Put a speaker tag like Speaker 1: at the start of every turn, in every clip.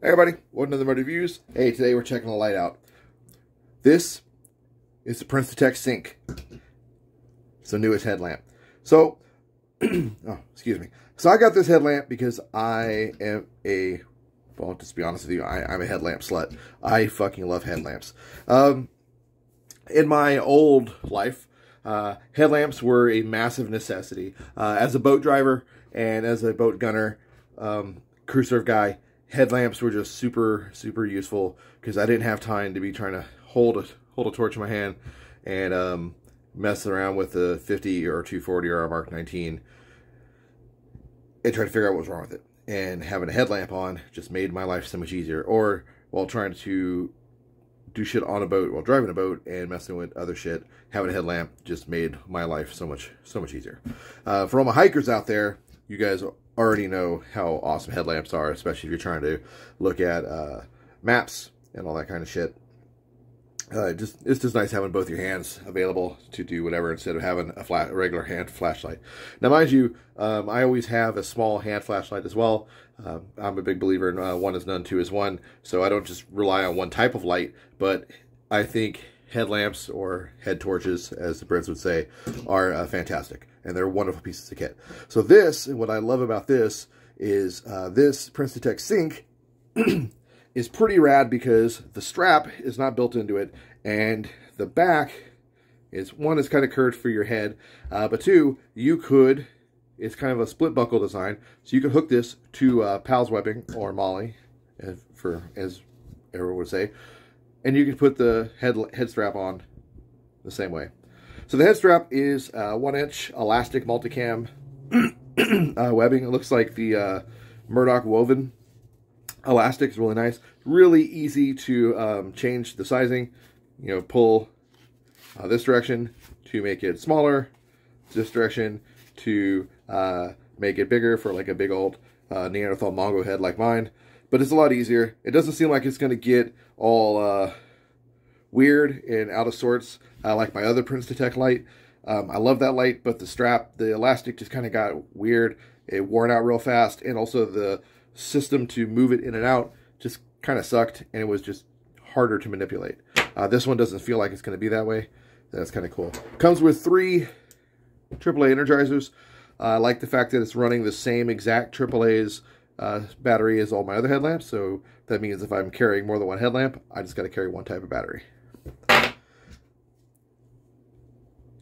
Speaker 1: Hey everybody, welcome to the Muddy Reviews. Hey, today we're checking the light out. This is the Princeton Tec Sync. It's the newest headlamp. So, oh, excuse me. So I got this headlamp because I am a, well, just to be honest with you, I, am a headlamp slut. I fucking love headlamps. Um, in my old life, uh, headlamps were a massive necessity. Uh, as a boat driver and as a boat gunner, um, crew serve guy, headlamps were just super, super useful because I didn't have time to be trying to hold a, hold a torch in my hand and um, mess around with the 50 or 240 or a Mark 19 and try to figure out what was wrong with it. And having a headlamp on just made my life so much easier. Or while trying to do shit on a boat while driving a boat and messing with other shit, having a headlamp just made my life so much, so much easier. Uh, for all my hikers out there, you guys already know how awesome headlamps are, especially if you're trying to look at uh, maps and all that kind of shit. Uh, just it's just nice having both your hands available to do whatever instead of having a, flat, a regular hand flashlight. Now, mind you, um, I always have a small hand flashlight as well. Uh, I'm a big believer in uh, one is none, two is one, so I don't just rely on one type of light. But I think headlamps or head torches, as the Brits would say, are uh, fantastic and they're wonderful pieces of kit. So this, and what I love about this, is uh, this Princeton Tec Sync is pretty rad because the strap is not built into it, and the back is, one, is kind of curved for your head, uh, but two, you could, it's kind of a split buckle design, so you could hook this to uh, PALS webbing or MOLLE, for as everyone would say, and you can put the head head strap on the same way. So the head strap is uh, one inch elastic multicam uh, webbing. It looks like the uh, Murdoch woven elastic is really nice. Really easy to um, change the sizing. You know, pull uh, this direction to make it smaller, this direction to uh, make it bigger for like a big old uh, Neanderthal Mongo head like mine. But it's a lot easier. It doesn't seem like it's going to get all weird and out of sorts uh, like my other Princeton Tec light. Um, I love that light, but the strap, the elastic just kind of got weird. It worn out real fast, and also the system to move it in and out just kind of sucked, and it was just harder to manipulate. Uh, this one doesn't feel like it's going to be that way. That's kind of cool. Comes with three AAA Energizers. Uh, I like the fact that it's running the same exact AAA's uh, battery as all my other headlamps, so that means if I'm carrying more than one headlamp, I just got to carry one type of battery.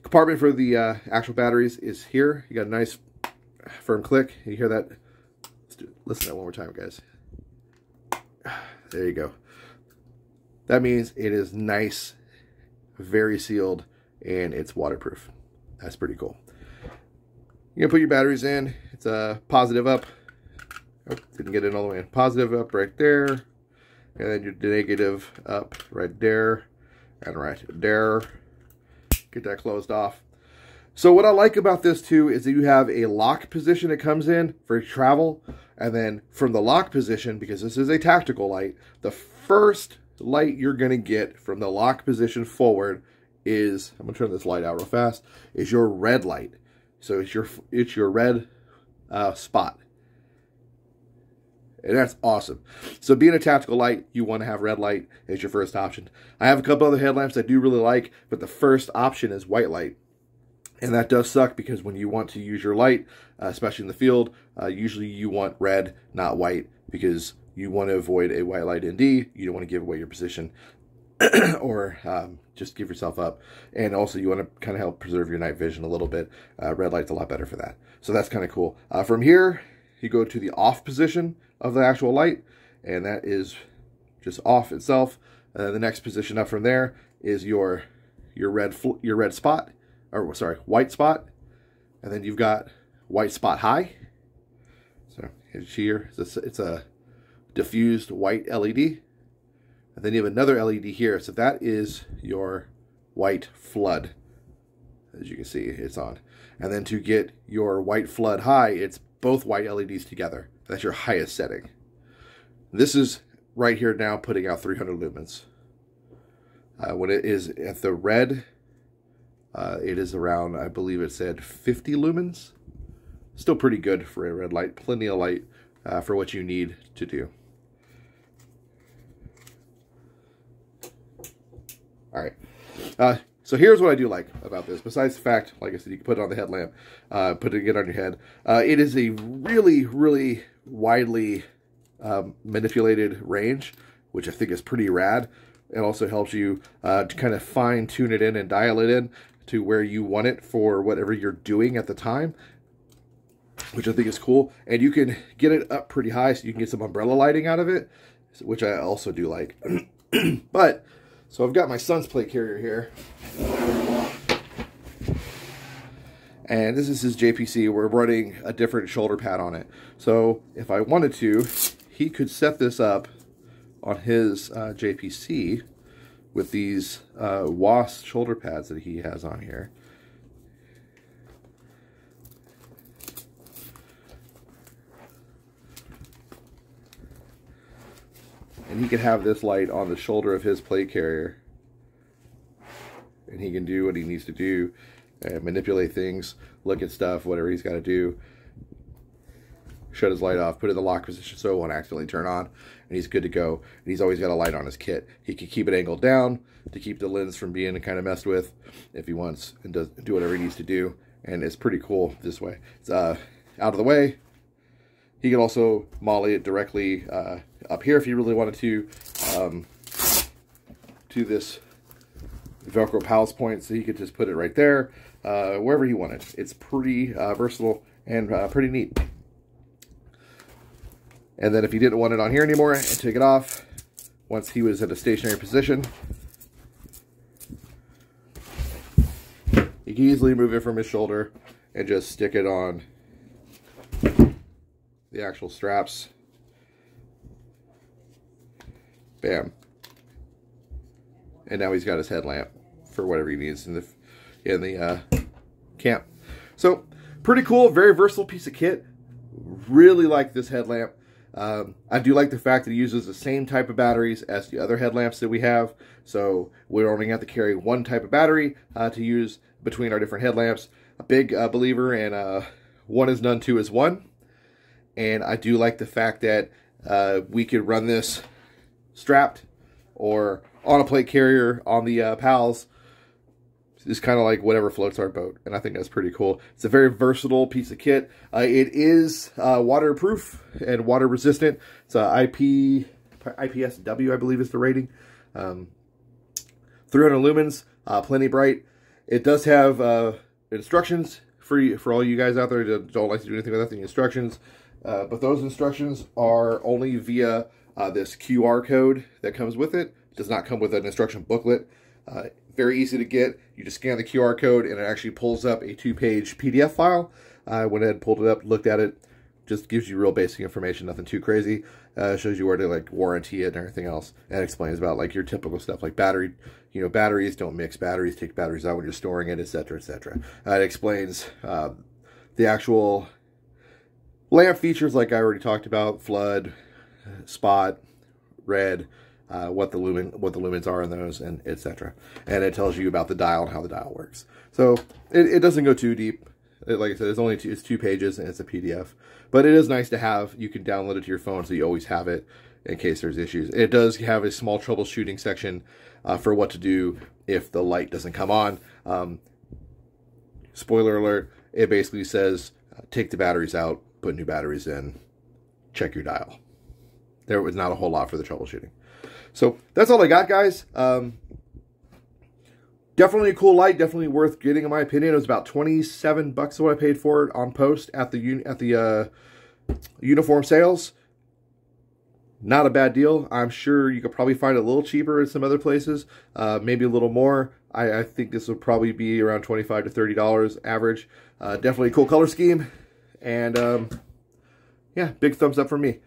Speaker 1: Compartment for the uh, actual batteries is here. You got a nice firm click. You hear that? Let's do, listen to that one more time, guys. There you go. That means it is nice, very sealed, and it's waterproof. That's pretty cool. You're going to put your batteries in. It's a positive up. Oh, didn't get it all the way in. Positive up right there. And then your negative up right there. And right there get that closed off. So what I like about this too is that you have a lock position it comes in for travel. And then from the lock position, because this is a tactical light, the first light you're going to get from the lock position forward is, I'm going to turn this light out real fast, is your red light. So it's your, it's your red uh, spot. And that's awesome. So being a tactical light, you want to have red light as your first option. I have a couple other headlamps I do really like, but the first option is white light. And that does suck because when you want to use your light, uh, especially in the field, uh, usually you want red, not white, because you want to avoid a white light ND. You don't want to give away your position or um, just give yourself up. And also you want to kind of help preserve your night vision a little bit. Uh, red light's a lot better for that. So that's kind of cool. Uh, from here, you go to the off position of the actual light, and that is just off itself. Uh, the next position up from there is your your red your red spot, or sorry, white spot, and then you've got white spot high. So here, it's a, it's a diffused white LED, and then you have another LED here. So that is your white flood. As you can see, it's on. And then to get your white flood high, it's both white LEDs together. That's your highest setting. This is right here now putting out 300 lumens. Uh, when it is at the red, uh, it is around, I believe it said 50 lumens. Still pretty good for a red light. Plenty of light uh, for what you need to do. All right. Uh, so here's what I do like about this. Besides the fact, like I said, you can put it on the headlamp, uh, put it again on your head. Uh, it is a really, really widely um, manipulated range, which I think is pretty rad. It also helps you uh, to kind of fine tune it in and dial it in to where you want it for whatever you're doing at the time, which I think is cool. And you can get it up pretty high so you can get some umbrella lighting out of it, which I also do like. but so I've got my son's plate carrier here. And this is his JPC. We're running a different shoulder pad on it. So if I wanted to, he could set this up on his uh, JPC with these uh, WAS shoulder pads that he has on here. And he can have this light on the shoulder of his plate carrier. And he can do what he needs to do. And manipulate things, look at stuff, whatever he's got to do. Shut his light off, put it in the lock position so it won't accidentally turn on. And he's good to go. And he's always got a light on his kit. He can keep it angled down to keep the lens from being kind of messed with if he wants and does do whatever he needs to do. And it's pretty cool this way. It's uh, out of the way, he can also MOLLE it directly uh, up here if you really wanted to um, to this Velcro palace point. So you could just put it right there, uh, wherever you wanted. It's pretty uh, versatile and uh, pretty neat. And then if you didn't want it on here anymore and take it off, once he was at a stationary position, You can easily move it from his shoulder and just stick it on the actual straps. Bam. And now he's got his headlamp for whatever he needs in the in the uh, camp. So pretty cool, very versatile piece of kit. Really like this headlamp. Um, I do like the fact that it uses the same type of batteries as the other headlamps that we have. So we're only going to have to carry one type of battery uh, to use between our different headlamps. A big uh, believer in uh, one is none, two is one. And I do like the fact that uh, we could run this strapped or on a plate carrier on the uh, PALS. It's kind of like whatever floats our boat, and I think that's pretty cool. It's a very versatile piece of kit. Uh, it is uh, waterproof and water resistant. It's IP IPSW, I believe is the rating. Um, 300 lumens, uh, plenty bright. It does have uh, instructions for you, for all you guys out there that don't like to do anything without the instructions. Uh, but those instructions are only via uh, this QR code that comes with it. does not come with an instruction booklet. Uh, very easy to get. You just scan the QR code and it actually pulls up a two-page PDF file. I went ahead and pulled it up, looked at it. Just gives you real basic information, nothing too crazy. Uh, shows you where to like warranty it and everything else. And explains about like your typical stuff like battery, you know, batteries, don't mix batteries, take batteries out when you're storing it, etc., etc. Uh, it explains uh, the actual Lamp features like I already talked about, flood, spot, red, uh, what the lumen what the lumens are in those, and etc. And it tells you about the dial and how the dial works. So it, it doesn't go too deep. It, like I said, it's only two, it's two pages and it's a PDF. But it is nice to have. You can download it to your phone so you always have it in case there's issues. It does have a small troubleshooting section uh, for what to do if the light doesn't come on. Um, spoiler alert, it basically says uh, take the batteries out, put new batteries in, check your dial. There was not a whole lot for the troubleshooting. So that's all I got, guys. Um, definitely a cool light. Definitely worth getting, in my opinion. It was about 27 bucks what I paid for it on post at the at the uh, uniform sales. Not a bad deal. I'm sure you could probably find it a little cheaper in some other places. Uh, maybe a little more. I, I, think this would probably be around 25 to $30 average. Uh, definitely a cool color scheme. And um, yeah, big thumbs up for me.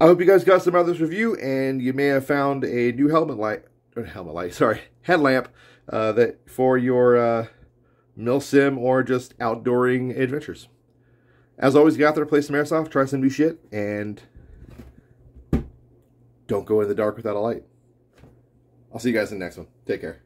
Speaker 1: I hope you guys got some out of this review, and you may have found a new helmet light, or helmet light, sorry, headlamp uh, that for your uh, milsim or just outdooring adventures. As always, get out there, play some airsoft, try some new shit, and don't go in the dark without a light. I'll see you guys in the next one. Take care.